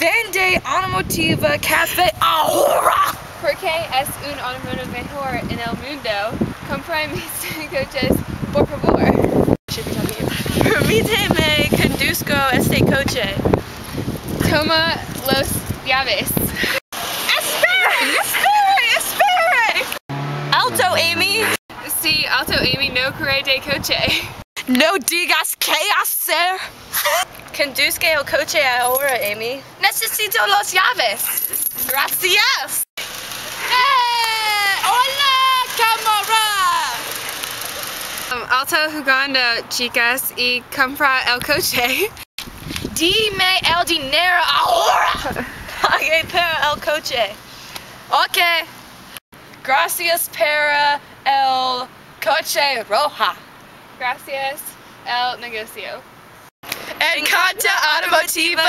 Vende Automotiva Cafe ahora. Porque es un automotive mejor en el mundo. Compra mis coches, por favor. Permíteme conduzco este coche. Toma los llaves. Alto, Amy. Sí, Alto Amy no corre de coche. No digas qué hacer. Conduzca el coche ahora, Amy. Necesito los llaves. Gracias. ¡Eh! ¡Hola, cámara! Um, Alto jugando, chicas, y compra el coche. Dime el dinero ahora. Pague para el coche. Ok. Gracias para el coche roja. Gracias, el negocio. Encanta Automotiva.